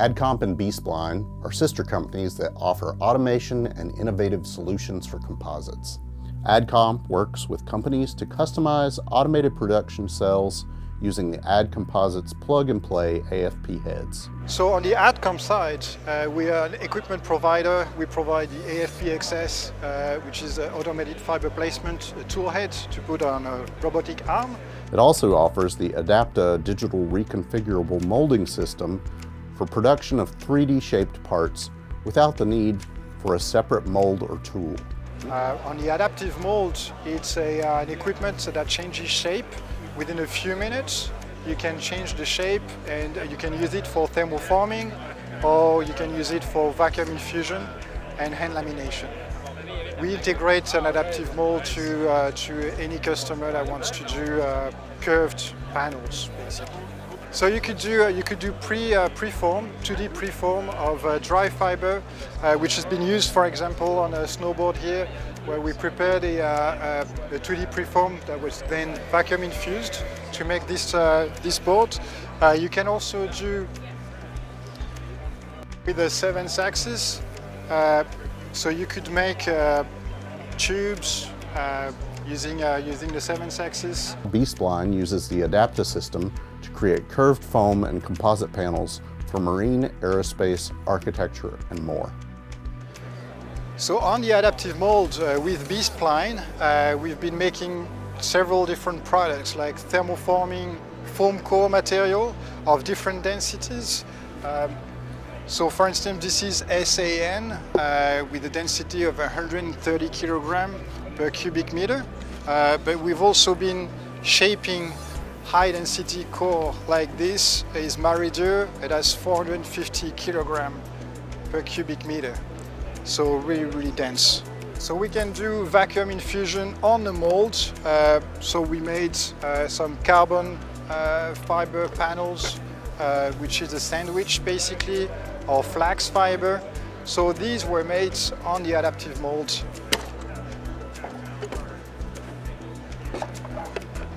Addcomp and bespline are sister companies that offer automation and innovative solutions for composites. Addcomp works with companies to customize automated production cells using the Addcomposites plug-and-play AFP heads. So on the Addcomp side, uh, we are an equipment provider. We provide the AFP XS, uh, which is an automated fiber placement tool head to put on a robotic arm. It also offers the Adapa digital reconfigurable molding system for production of 3D shaped parts without the need for a separate mold or tool. Uh, on the adaptive mold, it's a, uh, an equipment that changes shape within a few minutes. You can change the shape and you can use it for thermoforming or you can use it for vacuum infusion and hand lamination. We integrate an adaptive mold to, uh, to any customer that wants to do uh, curved panels, basically. So you could do uh, you could do pre uh, preform 2D preform of uh, dry fiber, uh, which has been used, for example, on a snowboard here, where we prepared a, uh, a 2D preform that was then vacuum infused to make this uh, this board. you can also do with the seven axis. so you could make tubes using using the seven axis. Bespline uses the Adapa system to create curved foam and composite panels for marine, aerospace, architecture, and more. So on the adaptive mold uh, with bespline, uh, we've been making several different products like thermoforming foam core material of different densities. Um, so for instance, this is SAN uh, with a density of 130 kilogram per cubic meter. Uh, but we've also been shaping high density core like this is Maridure. It has 450 kilogram per cubic meter. So really, really dense. So we can do vacuum infusion on the mold. Uh, so we made uh, some carbon uh, fiber panels, uh, which is a sandwich basically, or flax fiber. So these were made on the adaptive mold.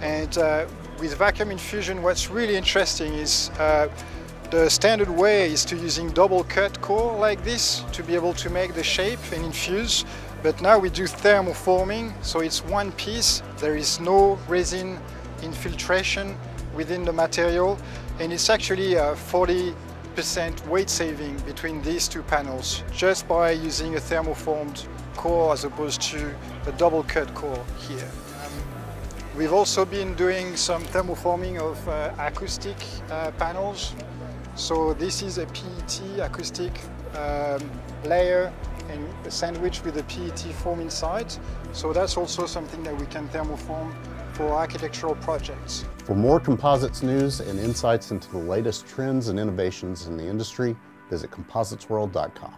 And uh, with vacuum infusion, what's really interesting is uh, the standard way is to using double cut core like this to be able to make the shape and infuse. But now we do thermoforming, so it's one piece. There is no resin infiltration within the material, and it's actually a 40% weight saving between these two panels just by using a thermoformed core as opposed to a double cut core here. We've also been doing some thermoforming of uh, acoustic uh, panels. So this is a PET acoustic um, layer and a sandwich with a PET foam inside. So that's also something that we can thermoform for architectural projects. For more composites news and insights into the latest trends and innovations in the industry, visit compositesworld.com.